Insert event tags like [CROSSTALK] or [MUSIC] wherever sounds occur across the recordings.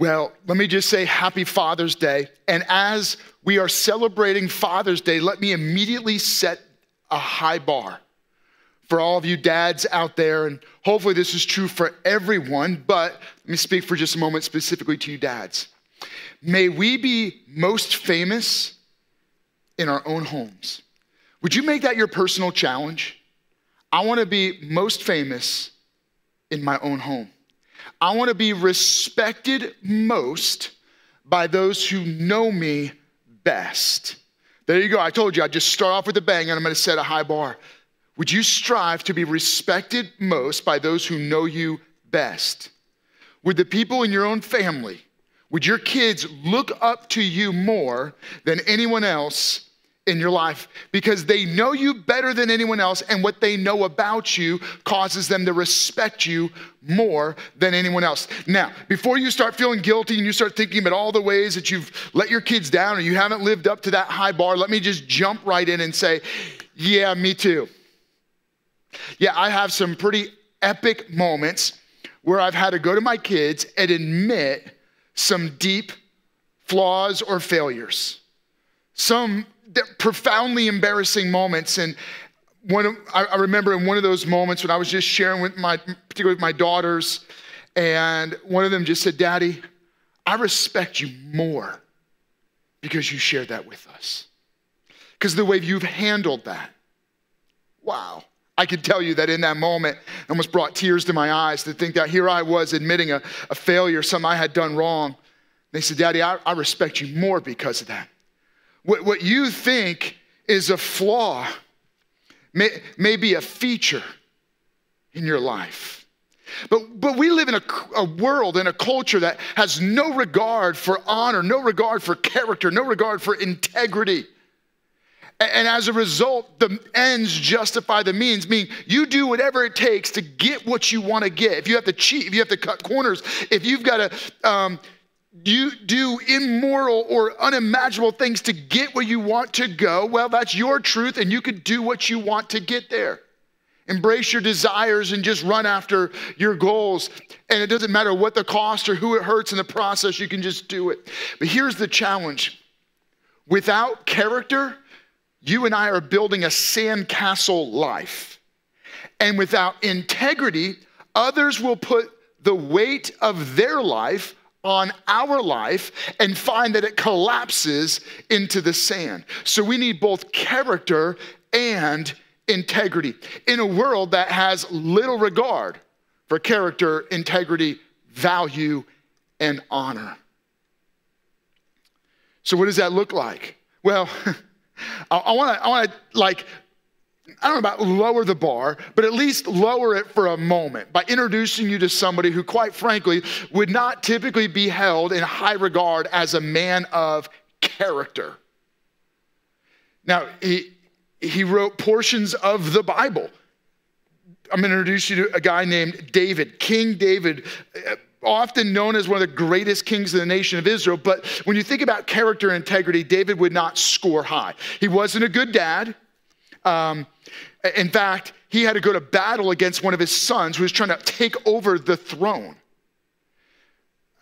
Well, let me just say happy Father's Day. And as we are celebrating Father's Day, let me immediately set a high bar for all of you dads out there. And hopefully, this is true for everyone, but let me speak for just a moment specifically to you dads. May we be most famous in our own homes. Would you make that your personal challenge? I want to be most famous in my own home. I want to be respected most by those who know me best. There you go. I told you I'd just start off with a bang and I'm going to set a high bar. Would you strive to be respected most by those who know you best? Would the people in your own family, would your kids look up to you more than anyone else in your life because they know you better than anyone else, and what they know about you causes them to respect you more than anyone else. Now, before you start feeling guilty and you start thinking about all the ways that you've let your kids down or you haven't lived up to that high bar, let me just jump right in and say, yeah, me too. Yeah, I have some pretty epic moments where I've had to go to my kids and admit some deep flaws or failures. Some profoundly embarrassing moments. And one of, I remember in one of those moments when I was just sharing with my, particularly with my daughters, and one of them just said, Daddy, I respect you more because you shared that with us. Because the way you've handled that. Wow. I can tell you that in that moment, it almost brought tears to my eyes to think that here I was admitting a, a failure, something I had done wrong. They said, Daddy, I, I respect you more because of that. What, what you think is a flaw may, may be a feature in your life. But, but we live in a, a world and a culture that has no regard for honor, no regard for character, no regard for integrity. And as a result, the ends justify the means, meaning you do whatever it takes to get what you want to get. If you have to cheat, if you have to cut corners, if you've got to um, you do immoral or unimaginable things to get where you want to go, well, that's your truth, and you can do what you want to get there. Embrace your desires and just run after your goals. And it doesn't matter what the cost or who it hurts in the process, you can just do it. But here's the challenge without character, you and I are building a sandcastle life. And without integrity, others will put the weight of their life on our life and find that it collapses into the sand. So we need both character and integrity in a world that has little regard for character, integrity, value, and honor. So, what does that look like? Well, [LAUGHS] I, want to, I want to like I don't know about lower the bar, but at least lower it for a moment by introducing you to somebody who, quite frankly, would not typically be held in high regard as a man of character. Now, he, he wrote portions of the Bible. I'm going to introduce you to a guy named David, King David, uh, often known as one of the greatest kings of the nation of Israel. But when you think about character integrity, David would not score high. He wasn't a good dad. Um, in fact, he had to go to battle against one of his sons who was trying to take over the throne.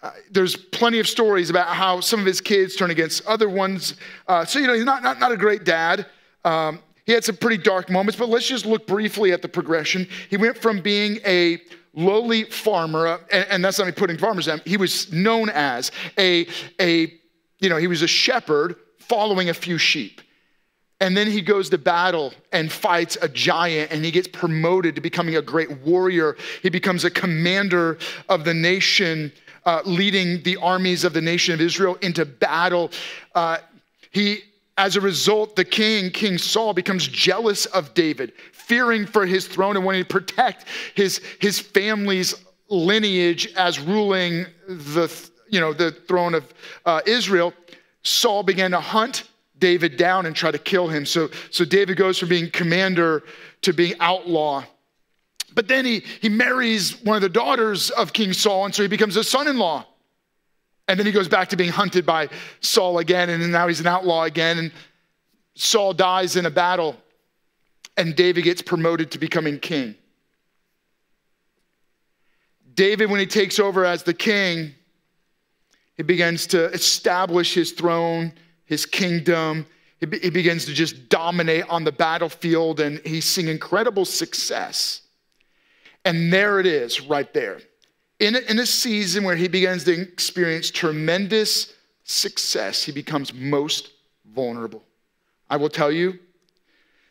Uh, there's plenty of stories about how some of his kids turn against other ones. Uh, so, you know, he's not, not, not a great dad. Um, he had some pretty dark moments, but let's just look briefly at the progression. He went from being a lowly farmer, uh, and, and, that's not me putting farmers down, he was known as a, a, you know, he was a shepherd following a few sheep. And then he goes to battle and fights a giant, and he gets promoted to becoming a great warrior. He becomes a commander of the nation, uh, leading the armies of the nation of Israel into battle. Uh, he, as a result, the king, King Saul, becomes jealous of David, fearing for his throne and wanting to protect his, his family's lineage as ruling the, you know, the throne of uh, Israel. Saul began to hunt David down and try to kill him. So, so David goes from being commander to being outlaw. But then he, he marries one of the daughters of King Saul, and so he becomes a son in law. And then he goes back to being hunted by Saul again, and now he's an outlaw again. And Saul dies in a battle, and David gets promoted to becoming king. David, when he takes over as the king, He begins to establish his throne, his kingdom. He, be- he begins to just dominate on the battlefield, and he's seeing incredible success. And there it is, right there. In a, in a season where he begins to experience tremendous success, he becomes most vulnerable. I will tell you,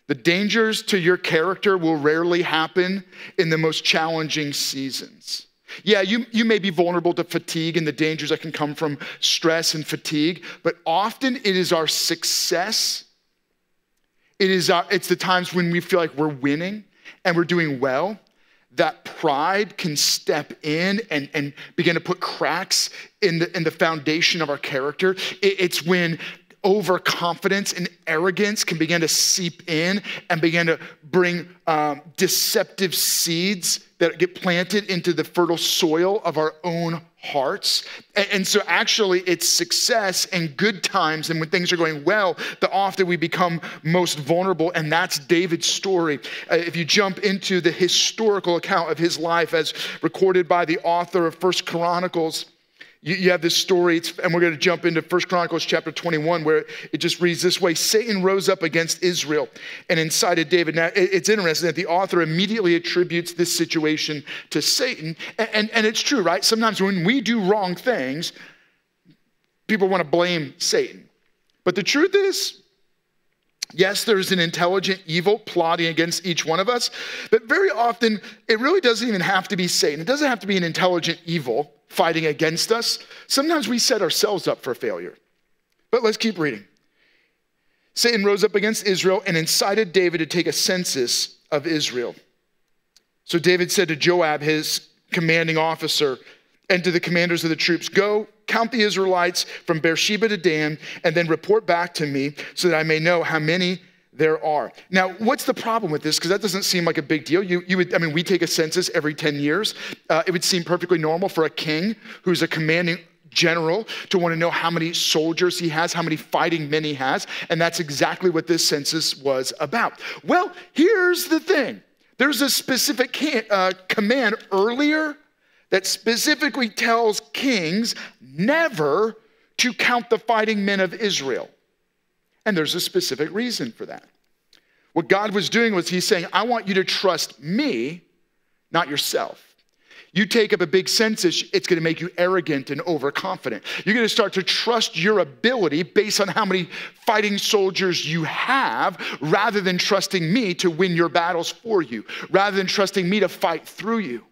the dangers to your character will rarely happen in the most challenging seasons. Yeah, you, you may be vulnerable to fatigue and the dangers that can come from stress and fatigue, but often it is our success. It is our, it's the times when we feel like we're winning and we're doing well that pride can step in and, and begin to put cracks in the, in the foundation of our character. It, it's when overconfidence and arrogance can begin to seep in and begin to bring um, deceptive seeds that get planted into the fertile soil of our own hearts. And, so, actually, it's success and good times, and when things are going well, the often we become most vulnerable. And that's David's story. Uh, if you jump into the historical account of his life as recorded by the author of First Chronicles, you, you have this story, and we're going to jump into First Chronicles chapter 21, where it just reads this way Satan rose up against Israel and incited David. Now, it's interesting that the author immediately attributes this situation to Satan. And, and, and it's true, right? Sometimes when we do wrong things, people want to blame Satan. But the truth is, Yes, there's an intelligent evil plotting against each one of us, but very often it really doesn't even have to be Satan. It doesn't have to be an intelligent evil fighting against us. Sometimes we set ourselves up for failure. But let's keep reading. Satan rose up against Israel and incited David to take a census of Israel. So David said to Joab, his commanding officer, and to the commanders of the troops, Go count the Israelites from Beersheba to Dan, and then report back to me so that I may know how many there are. Now, what's the problem with this? Because that doesn't seem like a big deal. You, you would, I mean, we take a census every 10 years. Uh, it would seem perfectly normal for a king who's a commanding general to want to know how many soldiers he has, how many fighting men he has. And that's exactly what this census was about. Well, here's the thing there's a specific can, uh, command earlier that specifically tells kings never to count the fighting men of Israel. And there's a specific reason for that. What God was doing was He's saying, I want you to trust me, not yourself. You take up a big census, it's going to make you arrogant and overconfident. You're going to start to trust your ability based on how many fighting soldiers you have rather than trusting me to win your battles for you, rather than trusting me to fight through you.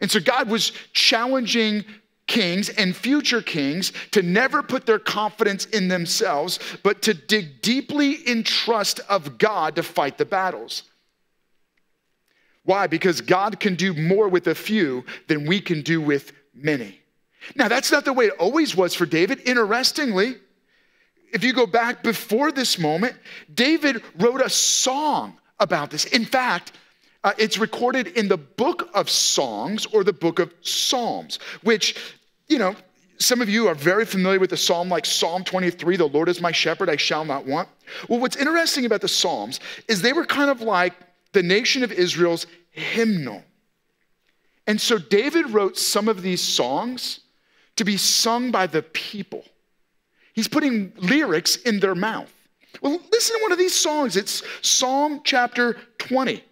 And so God was challenging kings and future kings to never put their confidence in themselves, but to dig deeply in trust of God to fight the battles. Why? Because God can do more with a few than we can do with many. Now, that's not the way it always was for David. Interestingly, if you go back before this moment, David wrote a song about this. In fact, uh, it's recorded in the book of songs or the book of psalms which you know some of you are very familiar with the psalm like psalm 23 the lord is my shepherd i shall not want. Well what's interesting about the psalms is they were kind of like the nation of israel's hymnal. And so david wrote some of these songs to be sung by the people. He's putting lyrics in their mouth. Well listen to one of these songs. It's psalm chapter 20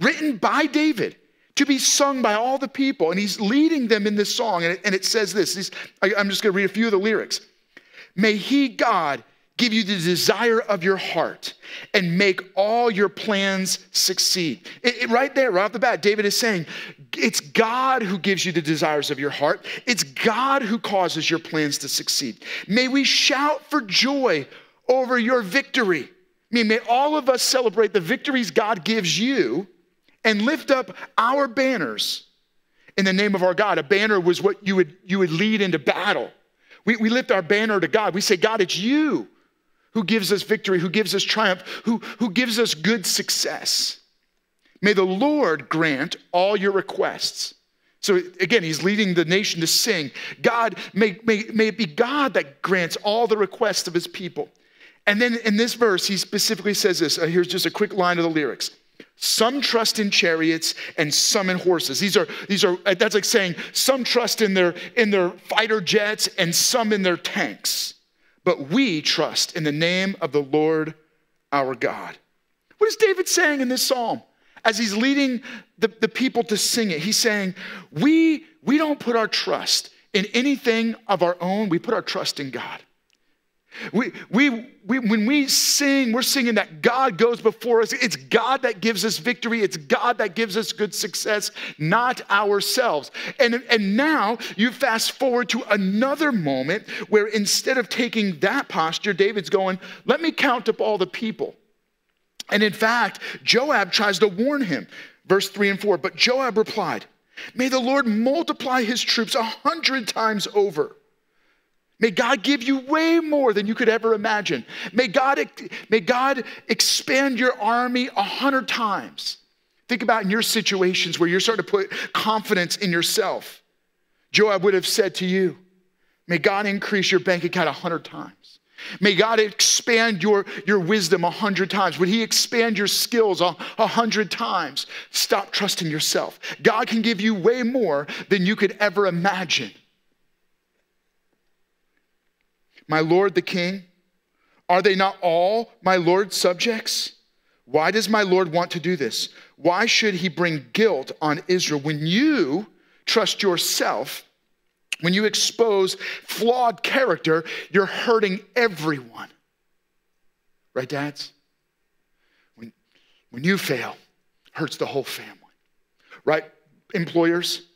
written by David to be sung by all the people. And he's leading them in this song. And it, and it says this I'm just going to read a few of the lyrics. May he, God, give you the desire of your heart and make all your plans succeed. It, it, right there, right off the bat, David is saying, it's God who gives you the desires of your heart. It's God who causes your plans to succeed. May we shout for joy over your victory. I mean, may all of us celebrate the victories God gives you and lift up our banners in the name of our God. A banner was what you would, you would lead into battle. We, we lift our banner to God. We say, God, it's you who gives us victory, who gives us triumph, who, who gives us good success. May the Lord grant all your requests. So again, he's leading the nation to sing. God, may, may, may it be God that grants all the requests of his people. And then in this verse, he specifically says this. Uh, here's just a quick line of the lyrics Some trust in chariots and some in horses. These are, these are, that's like saying some trust in their, in their fighter jets and some in their tanks. But we trust in the name of the Lord our God. What is David saying in this psalm? As he's leading the, the people to sing it, he's saying, we, we don't put our trust in anything of our own, we put our trust in God. We, we, we, when we sing, we're singing that God goes before us. It's God that gives us victory. It's God that gives us good success, not ourselves. And, and now you fast forward to another moment where instead of taking that posture, David's going, Let me count up all the people. And in fact, Joab tries to warn him. Verse 3 and 4. But Joab replied, May the Lord multiply his troops a hundred times over. May God give you way more than you could ever imagine. May God, may God expand your army a hundred times. Think about in your situations where you're starting to put confidence in yourself. Joab would have said to you, May God increase your bank account a hundred times. May God expand your, your wisdom a hundred times. Would He expand your skills a, hundred times? Stop trusting yourself. God can give you way more than you could ever imagine. My Lord the King, are they not all my Lord's subjects? Why does my Lord want to do this? Why should he bring guilt on Israel when you trust yourself when you expose flawed character, you're hurting everyone. Right, dads? When, when you fail, hurts the whole family. Right, employers?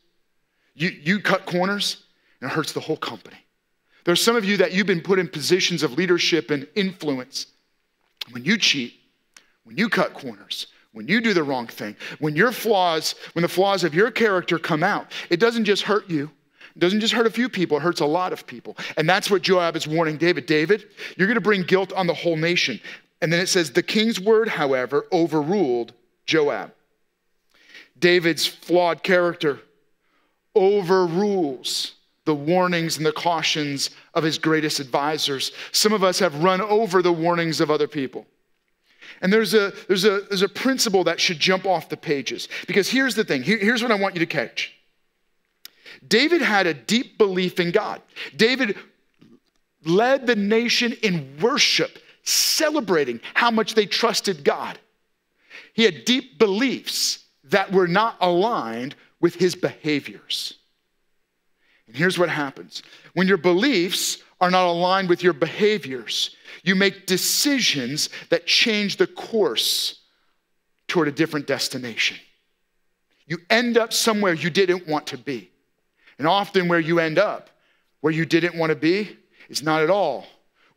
You, you cut corners, and it hurts the whole company. There's some of you that you've been put in positions of leadership and influence. When you cheat, when you cut corners, when you do the wrong thing, when your flaws, when the flaws of your character come out, it doesn't just hurt you, it doesn't just hurt a few people, it hurts a lot of people. And that's what Joab is warning David. David, you're going to bring guilt on the whole nation. And then it says, the king's word, however, overruled Joab. David's flawed character overrules the warnings and the cautions of his greatest advisors. Some of us have run over the warnings of other people. And there's a, there's a, there's a principle that should jump off the pages. Because here's the thing Here, here's what I want you to catch David had a deep belief in God. David led the nation in worship, celebrating how much they trusted God. He had deep beliefs that were not aligned with his behaviors. And here's what happens when your beliefs are not aligned with your behaviors, you make decisions that change the course toward a different destination. You end up somewhere you didn't want to be. And often, where you end up, where you didn't want to be, is not at all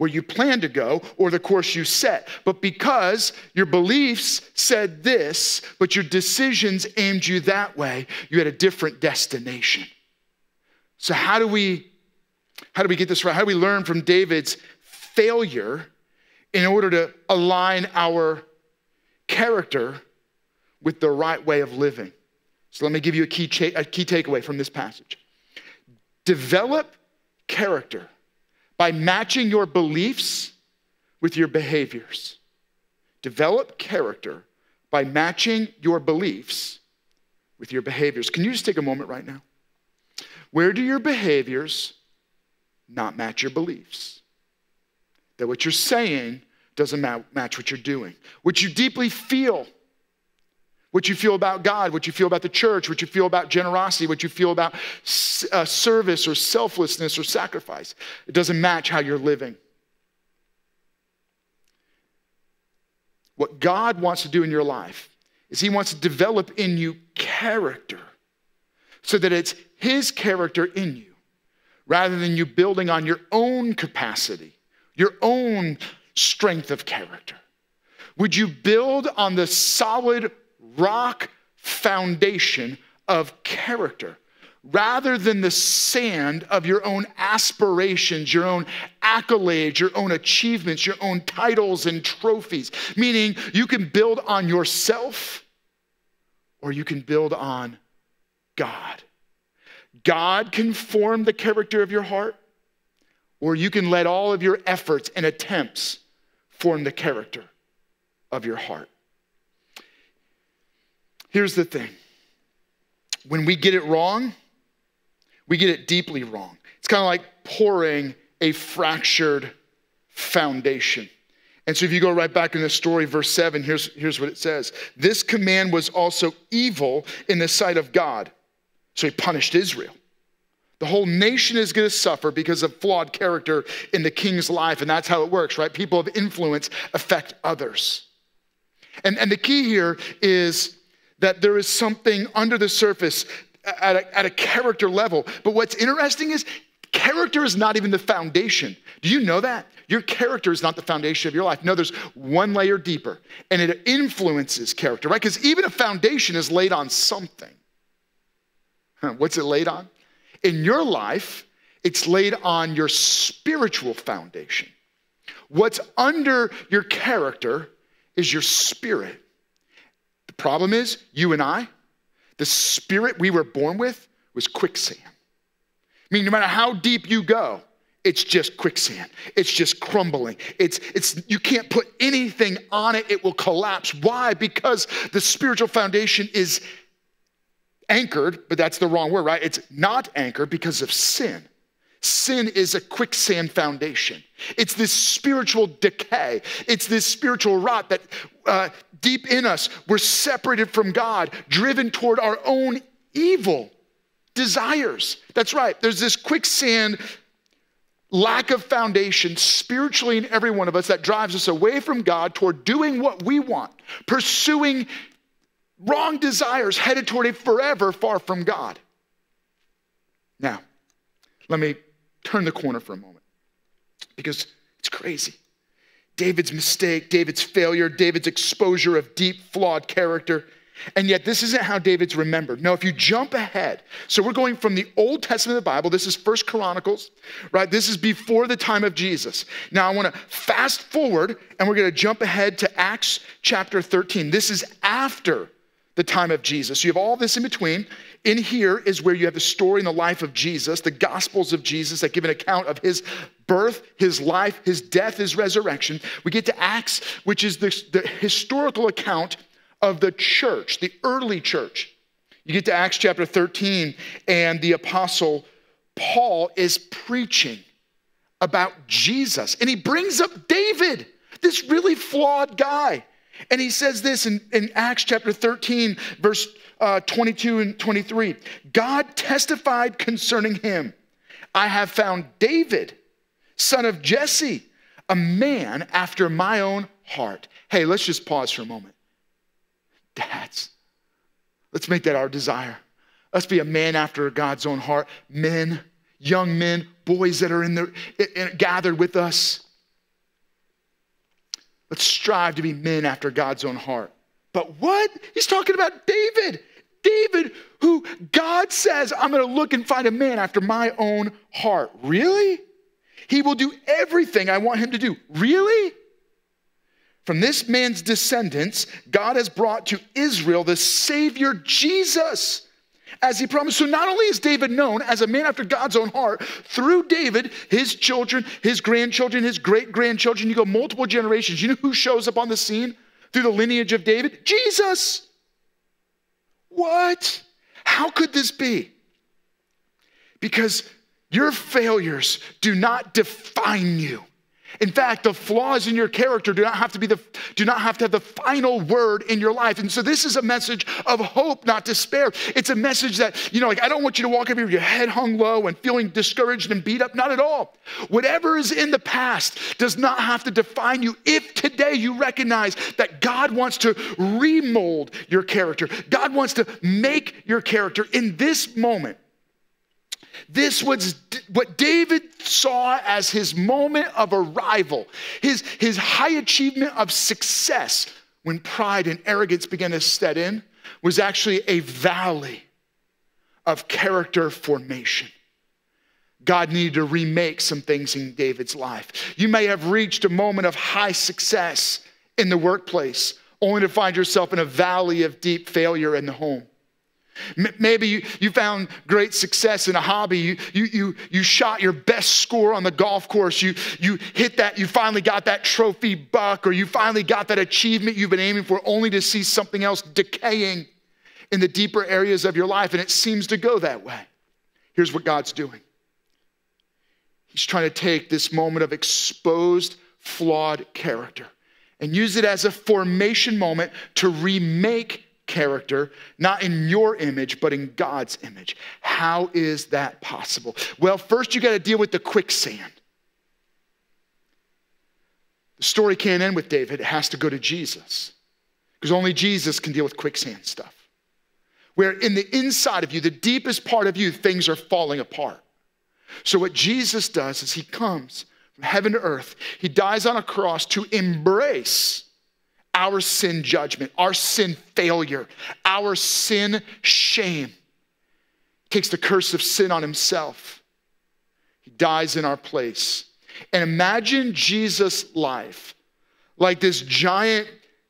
where you plan to go or the course you set. But because your beliefs said this, but your decisions aimed you that way, you had a different destination. So, how do we? How do we get this right? How do we learn from David's failure in order to align our character with the right way of living? So let me give you a key, cha- a key takeaway from this passage. Develop character by matching your beliefs with your behaviors. Develop character by matching your beliefs with your behaviors. Can you just take a moment right now? Where do your behaviors not match your beliefs? That what you're saying doesn't match what you're doing. What you deeply feel what you feel about God, what you feel about the church, what you feel about generosity, what you feel about uh, service or selflessness or sacrifice. It doesn't match how you're living. What God wants to do in your life is He wants to develop in you character so that it's His character in you rather than you building on your own capacity, your own strength of character. Would you build on the solid rock foundation of character rather than the sand of your own aspirations, your own accolades, your own achievements, your own titles and trophies. Meaning, you can build on yourself or you can build on God. God can form the character of your heart, or you can let all of your efforts and attempts form the character of your heart. Here's the thing when we get it wrong, we get it deeply wrong. It's kind of like pouring a fractured foundation. And so if you go right back in the story, verse 7, here's, here's what it says This command was also evil in the sight of God. So he punished Israel. The whole nation is going to suffer because of flawed character in the king's life. And that's how it works, right? People of influence affect others. And, and the key here is that there is something under the surface at a, at a character level. But what's interesting is character is not even the foundation. Do you know that? Your character is not the foundation of your life. No, there's one layer deeper, and it influences character, right? Because even a foundation is laid on something. What's it laid on? In your life, it's laid on your spiritual foundation. What's under your character is your spirit. The problem is, you and I, the spirit we were born with was quicksand. I mean, no matter how deep you go, it's just quicksand. It's just crumbling. It's, it's, you can't put anything on it, it will collapse. Why? Because the spiritual foundation is anchored, but that's the wrong word, right? It's not anchored because of sin. Sin is a quicksand foundation. It's this spiritual decay. It's this spiritual rot that uh, deep in us, we're separated from God, driven toward our own evil desires. That's right. There's this quicksand lack of foundation spiritually in every one of us that drives us away from God toward doing what we want, pursuing wrong desires headed toward a forever far from God. Now, let me turn the corner for a moment because it's crazy. David's mistake, David's failure, David's exposure of deep, flawed character. And yet, this isn't how David's remembered. Now, if you jump ahead, so we're going from the Old Testament of the Bible, this is First Chronicles, right? This is before the time of Jesus. Now, I want to fast forward and we're going to jump ahead to Acts chapter 13. This is after the time of Jesus. You have all this in between. In here is where you have the story in the life of Jesus, the Gospels of Jesus that give an account of his birth, his life, his death, his resurrection. We get to Acts, which is the, the historical account of the church, the early church. You get to Acts chapter 13, and the apostle Paul is preaching about Jesus, and he brings up David, this really flawed guy. And he says this in, in Acts chapter 13, verse uh, 22 and 23 God testified concerning him, I have found David, son of Jesse, a man after my own heart. Hey, let's just pause for a moment. Dads, let's make that our desire. Let's be a man after God's own heart. Men, young men, boys that are in the in, gathered with us. Let's strive to be men after God's own heart. But what? He's talking about David. David, who God says, I'm going to look and find a man after my own heart. Really? He will do everything I want him to do. Really? From this man's descendants, God has brought to Israel the Savior Jesus as he promised. So not only is David known as a man after God's own heart, through David, his children, his grandchildren, his great grandchildren, you go multiple generations. You know who shows up on the scene through the lineage of David? Jesus. What? How could this be? Because your failures do not define you. In fact, the flaws in your character do not have to be the do not have to have the final word in your life. And so this is a message of hope, not despair. It's a message that, you know, like I don't want you to walk up here with your head hung low and feeling discouraged and beat up. Not at all. Whatever is in the past does not have to define you if today you recognize that God wants to remold your character. God wants to make your character in this moment this was what David saw as his moment of arrival, his, his high achievement of success when pride and arrogance began to set in, was actually a valley of character formation. God needed to remake some things in David's life. You may have reached a moment of high success in the workplace, only to find yourself in a valley of deep failure in the home. Maybe you, you found great success in a hobby. You, you, you, you shot your best score on the golf course. You, you hit that, you finally got that trophy buck, or you finally got that achievement you've been aiming for, only to see something else decaying in the deeper areas of your life, and it seems to go that way. Here's what God's doing He's trying to take this moment of exposed, flawed character and use it as a formation moment to remake character, not in your image, but in God's image. How is that possible? Well, first you got to deal with the quicksand. The story can't end with David, it has to go to Jesus. Because only Jesus can deal with quicksand stuff. Where in the inside of you, the deepest part of you, things are falling apart. So, what Jesus does is he comes from heaven to earth, he dies on a cross to embrace our sin judgment, our sin failure, our sin shame. He takes the curse of sin on himself. He dies in our place. And imagine Jesus' life like this giant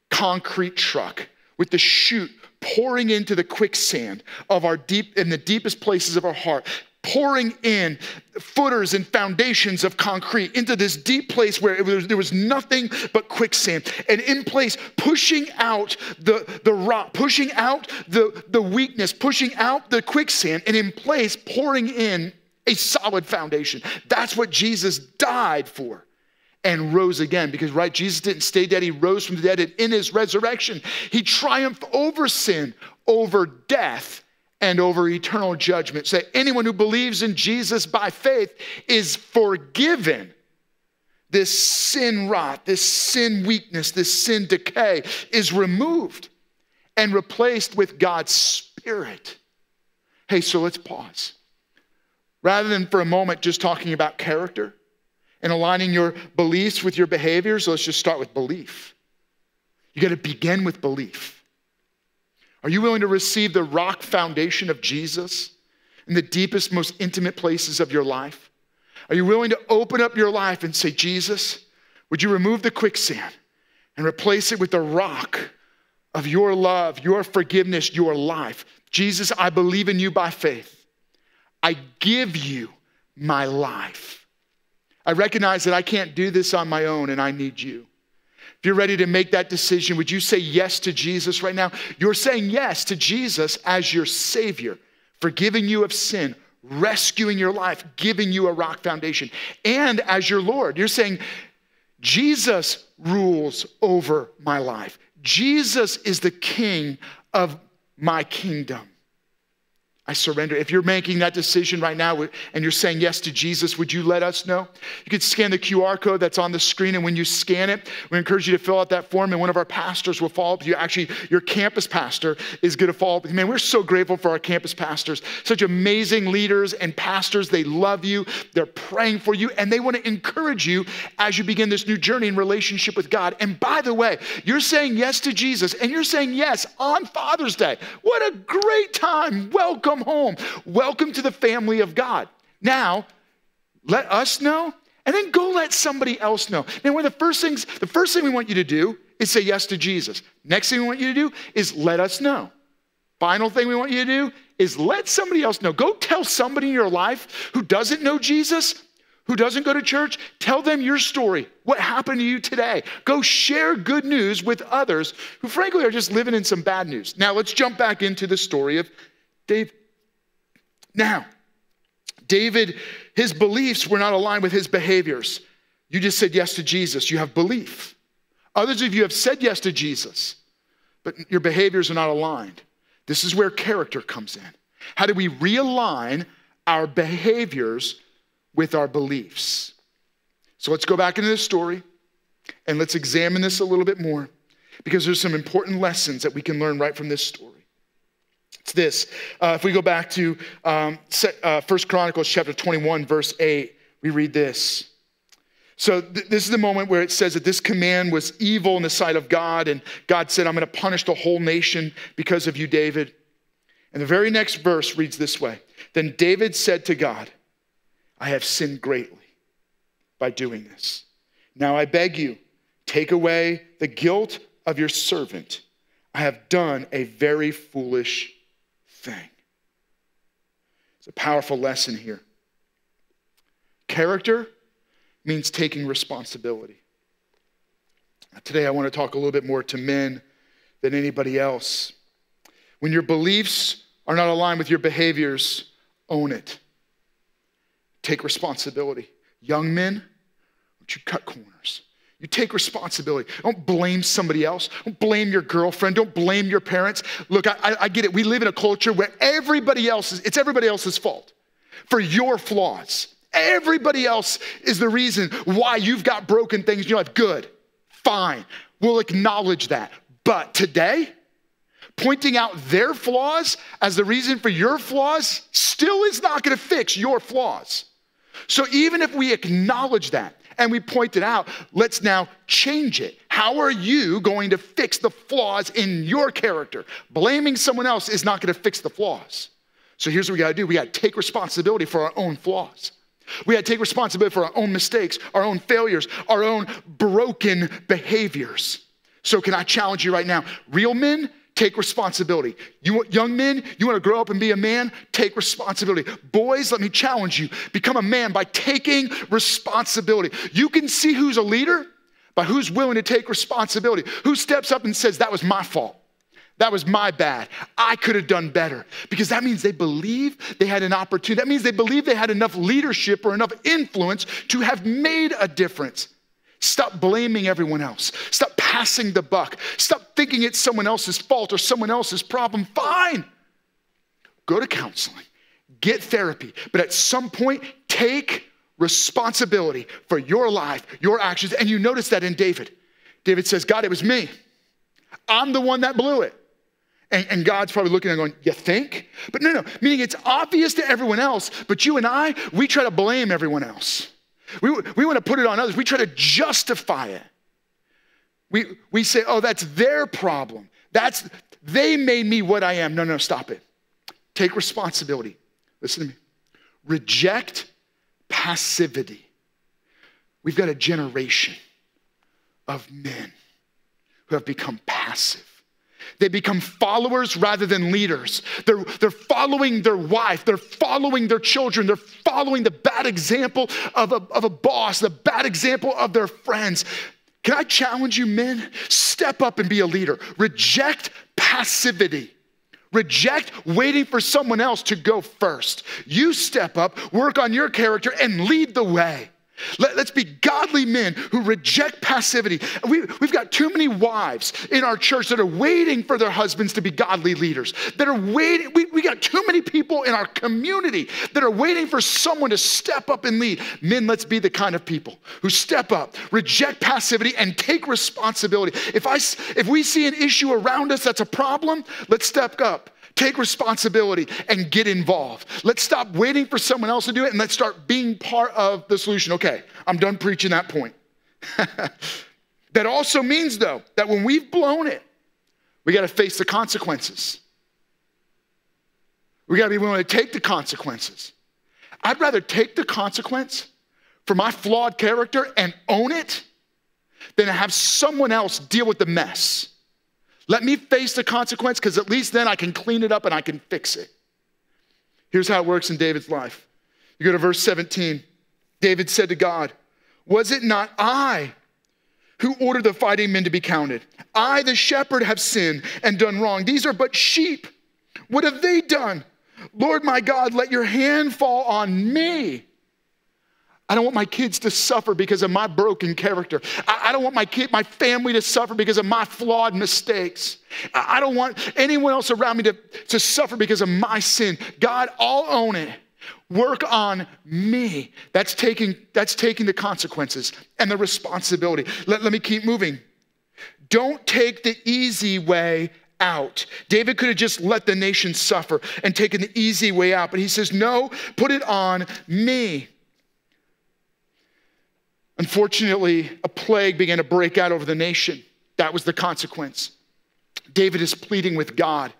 concrete truck with the chute pouring into the quicksand of our deep in the deepest places of our heart pouring in footers and foundations of concrete into this deep place where was, there was nothing but quicksand and in place pushing out the, the rock pushing out the, the weakness pushing out the quicksand and in place pouring in a solid foundation. That's what Jesus died for and rose again. Because, right, Jesus didn't stay dead, he rose from the dead, and in his resurrection, he triumphed over sin, over death, and over eternal judgment. Say, anyone who believes in Jesus by faith is forgiven. This sin rot, this sin weakness, this sin decay is removed and replaced with God's Spirit. Hey, so let's pause. Rather than for a moment just talking about character and aligning your beliefs with your behaviors, let's just start with belief. You got to begin with belief. Are you willing to receive the rock foundation of Jesus in the deepest, most intimate places of your life? Are you willing to open up your life and say, Jesus, would you remove the quicksand and replace it with the rock of your love, your forgiveness, your life? Jesus, I believe in you by faith. I give you my life. I recognize that I can't do this on my own and I need you. If you're ready to make that decision, would you say yes to Jesus right now? You're saying yes to Jesus as your Savior, forgiving you of sin, rescuing your life, giving you a rock foundation, and as your Lord. You're saying, Jesus rules over my life. Jesus is the King of my kingdom. I surrender. If you're making that decision right now and you're saying yes to Jesus, would you let us know? You could scan the QR code that's on the screen, and when you scan it, we encourage you to fill out that form, and one of our pastors will follow up with you. Actually, your campus pastor is going to follow up with you. Man, we're so grateful for our campus pastors. Such amazing leaders and pastors. They love you, they're praying for you, and they want to encourage you as you begin this new journey in relationship with God. And by the way, you're saying yes to Jesus, and you're saying yes on Father's Day. What a great time. Welcome home. Welcome to the family of God. Now, let us know, and then go let somebody else know. Now, one of the first things, the first thing we want you to do is say yes to Jesus. Next thing we want you to do is let us know. Final thing we want you to do is let somebody else know. Go tell somebody in your life who doesn't know Jesus, who doesn't go to church, tell them your story. What happened to you today? Go share good news with others who, frankly, are just living in some bad news. Now, let's jump back into the story of David. Now, David, his beliefs were not aligned with his behaviors. You just said yes to Jesus. You have belief. Others of you have said yes to Jesus, but your behaviors are not aligned. This is where character comes in. How do we realign our behaviors with our beliefs? So let's go back into this story and let's examine this a little bit more because there's some important lessons that we can learn right from this story. It's this. Uh, if we go back to um, uh, 1 Chronicles chapter 21, verse 8, we read this. So, th- this is the moment where it says that this command was evil in the sight of God, and God said, I'm going to punish the whole nation because of you, David. And the very next verse reads this way Then David said to God, I have sinned greatly by doing this. Now I beg you, take away the guilt of your servant. I have done a very foolish thing. It's a powerful lesson here. Character means taking responsibility. Today, I want to talk a little bit more to men than anybody else. When your beliefs are not aligned with your behaviors, own it. Take responsibility. Young men, don't you cut corners. You take responsibility. Don't blame somebody else. Don't blame your girlfriend. Don't blame your parents. Look, I, I, get it. We live in a culture where everybody else is, it's everybody else's fault for your flaws. Everybody else is the reason why you've got broken things in your life. Good, fine. We'll acknowledge that. But today, pointing out their flaws as the reason for your flaws still is not going to fix your flaws. So even if we acknowledge that, and we pointed out, let's now change it. How are you going to fix the flaws in your character? Blaming someone else is not going to fix the flaws. So here's what we got to do we got to take responsibility for our own flaws. We got to take responsibility for our own mistakes, our own failures, our own broken behaviors. So, can I challenge you right now? Real men take responsibility. You want young men, you want to grow up and be a man, take responsibility. Boys, let me challenge you. Become a man by taking responsibility. You can see who's a leader by who's willing to take responsibility. Who steps up and says, That was my fault. That was my bad. I could have done better. Because that means they believe they had an opportunity. That means they believe they had enough leadership or enough influence to have made a difference. Stop blaming everyone else. Stop passing the buck. Stop thinking it's someone else's fault or someone else's problem. Fine. Go to counseling, get therapy, but at some point, take responsibility for your life, your actions. And you notice that in David. David says, God, it was me. I'm the one that blew it. And, and, God's probably looking and going, You think? But no, no, meaning it's obvious to everyone else, but you and I, we try to blame everyone else. We, we want to put it on others. We try to justify it. We, we say, oh, that's their problem. That's, they made me what I am. No, no, stop it. Take responsibility. Listen to me. Reject passivity. We've got a generation of men who have become passive. They become followers rather than leaders. They're, they're following their wife, they're following their children, they're following the bad example of a, of a boss, the bad example of their friends. Can I challenge you, men? Step up and be a leader. Reject passivity. Reject waiting for someone else to go first. You step up, work on your character, and lead the way. Let, us be godly men who reject passivity. We, we've got too many wives in our church that are waiting for their husbands to be godly leaders, that are waiting. We, we got too many people in our community that are waiting for someone to step up and lead. Men, let's be the kind of people who step up, reject passivity, and take responsibility. If, I, if we see an issue around us that's a problem, let's step up Take responsibility and get involved. Let's stop waiting for someone else to do it and let's start being part of the solution. Okay, I'm done preaching that point. [LAUGHS] that also means, though, that when we've blown it, we got to face the consequences. We got to be willing to take the consequences. I'd rather take the consequence for my flawed character and own it than to have someone else deal with the mess. Let me face the consequence because at least then I can clean it up and I can fix it. Here's how it works in David's life. You go to verse 17. David said to God, Was it not I who ordered the fighting men to be counted? I, the shepherd, have sinned and done wrong. These are but sheep. What have they done? Lord my God, let your hand fall on me I don't want my kids to suffer because of my broken character. I, I don't want my kid, my family to suffer because of my flawed mistakes. I, I don't want anyone else around me to, to suffer because of my sin. God, I'll own it. Work on me. That's taking, that's taking the consequences and the responsibility. Let, let me keep moving. Don't take the easy way out. David could have just let the nation suffer and taken the easy way out, but he says, No, put it on me. Unfortunately, a plague began to break out over the nation. That was the consequence. David is pleading with God.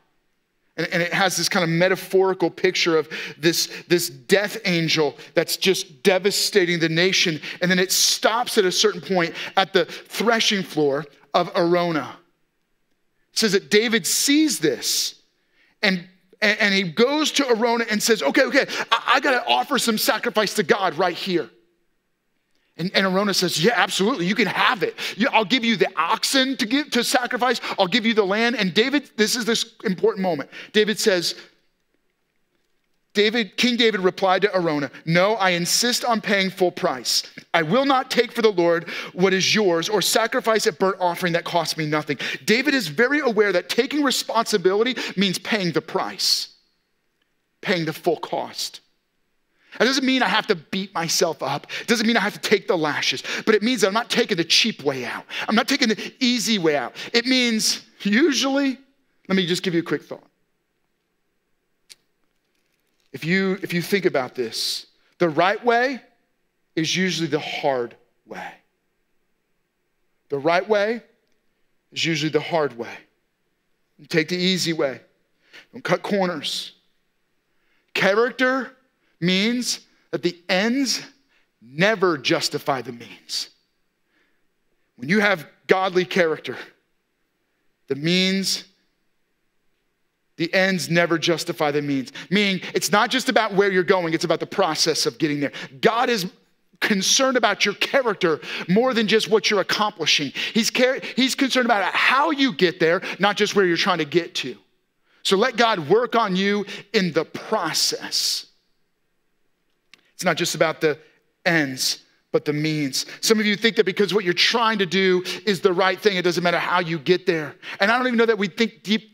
And, and, it has this kind of metaphorical picture of this, this death angel that's just devastating the nation. And then it stops at a certain point at the threshing floor of Araunah. It says that David sees this and, and, he goes to Araunah and says, Okay, okay, I, I got to offer some sacrifice to God right here. And, and Araunah says, Yeah, absolutely, you can have it. I'll give you the oxen to give to sacrifice, I'll give you the land. And David, this is this important moment. David says, David, King David replied to Araunah, No, I insist on paying full price. I will not take for the Lord what is yours or sacrifice a burnt offering that costs me nothing. David is very aware that taking responsibility means paying the price, paying the full cost. That doesn't mean I have to beat myself up. It doesn't mean I have to take the lashes, but it means I'm not taking the cheap way out. I'm not taking the easy way out. It means usually, let me just give you a quick thought. If you, if you think about this, the right way is usually the hard way. The right way is usually the hard way. You take the easy way. Don't cut corners. Character means that the ends never justify the means. When you have godly character, the means the ends never justify the means. Meaning, it's not just about where you're going, it's about the process of getting there. God is concerned about your character more than just what you're accomplishing. He's, car- he's concerned about how you get there, not just where you're trying to get to. So let God work on you in the process. It's not just about the ends, but the means. Some of you think that because what you're trying to do is the right thing, it doesn't matter how you get there. And I don't even know that we think deep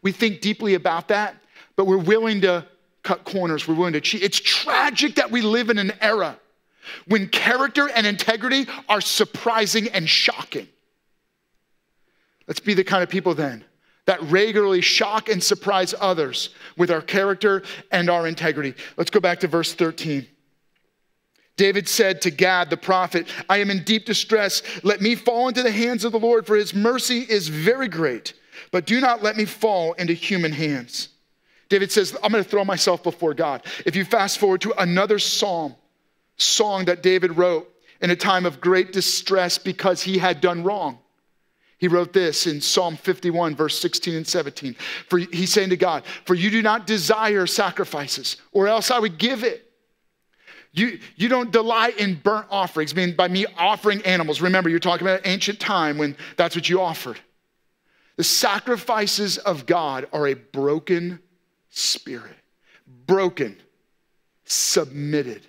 we think deeply about that, but we're willing to cut corners. We're willing to cheat. It's tragic that we live in an era when character and integrity are surprising and shocking. Let's be the kind of people then that regularly shock and surprise others with our character and our integrity. Let's go back to verse 13. David said to Gad the prophet, I am in deep distress. Let me fall into the hands of the Lord, for his mercy is very great but do not let me fall into human hands. David says, I'm going to throw myself before God. If you fast forward to another psalm, song that David wrote in a time of great distress because he had done wrong. He wrote this in Psalm 51, verse 16 and 17. For he's saying to God, For you do not desire sacrifices, or else I would give it. You, you don't delight in burnt offerings, I mean by me offering animals. Remember, you're talking about ancient time when that's what you offered. The sacrifices of God are a broken spirit, broken, submitted.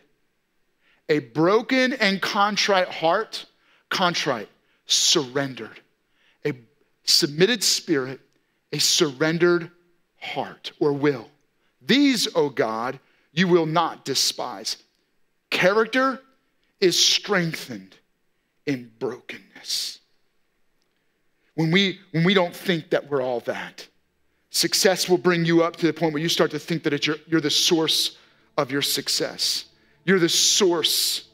A broken and contrite heart, contrite, surrendered. A submitted spirit, a surrendered heart or will. These, O oh God, you will not despise. Character is strengthened in brokenness when we, when we don't think that we're all that. Success will bring you up to the point where you start to think that it's your, you're the source of your success. You're the source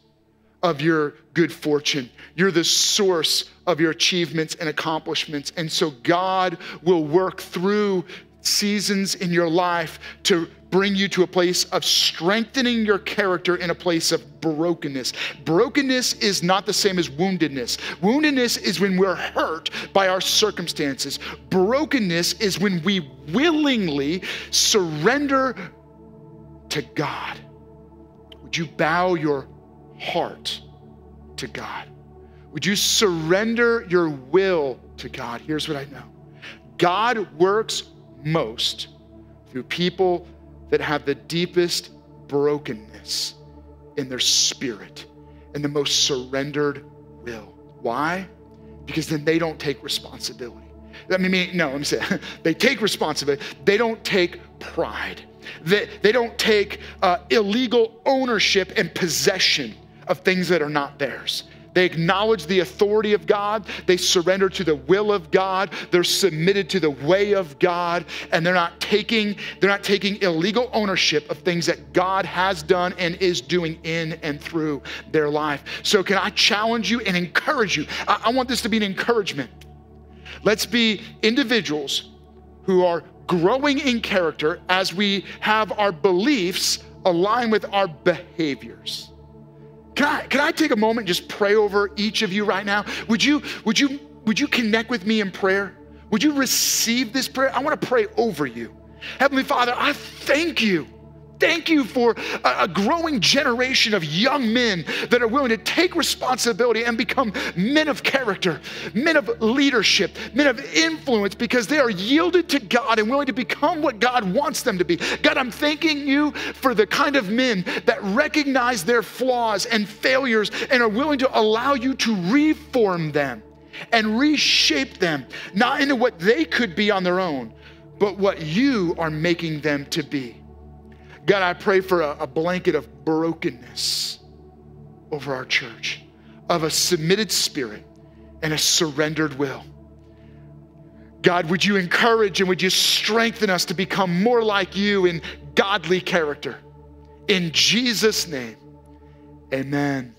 of your good fortune. You're the source of your achievements and accomplishments. And so God will work through seasons in your life to bring you to a place of strengthening your character in a place of brokenness. Brokenness is not the same as woundedness. Woundedness is when we're hurt by our circumstances. Brokenness is when we willingly surrender to God. Would you bow your heart to God? Would you surrender your will to God? Here's what I know God works most through people that have the deepest brokenness in their spirit and the most surrendered will. Why? Because then they don't take responsibility. I mean, no, let me say, [LAUGHS] they take responsibility. They don't take pride. They, they don't take uh, illegal ownership and possession of things that are not theirs. They acknowledge the authority of God. They surrender to the will of God. They're submitted to the way of God. And they're not taking, they're not taking illegal ownership of things that God has done and is doing in and through their life. So can I challenge you and encourage you? I, I want this to be an encouragement. Let's be individuals who are growing in character as we have our beliefs align with our behaviors. Can I, can I take a moment and just pray over each of you right now? Would you, would you, would you connect with me in prayer? Would you receive this prayer? I want to pray over you. Heavenly Father, I thank you Thank you for a, growing generation of young men that are willing to take responsibility and become men of character, men of leadership, men of influence because they are yielded to God and willing to become what God wants them to be. God, I'm thanking you for the kind of men that recognize their flaws and failures and are willing to allow you to reform them and reshape them, not into what they could be on their own, but what you are making them to be. God, I pray for a, a blanket of brokenness over our church, of a submitted spirit and a surrendered will. God, would you encourage and would you strengthen us to become more like you in godly character? In Jesus' name, amen.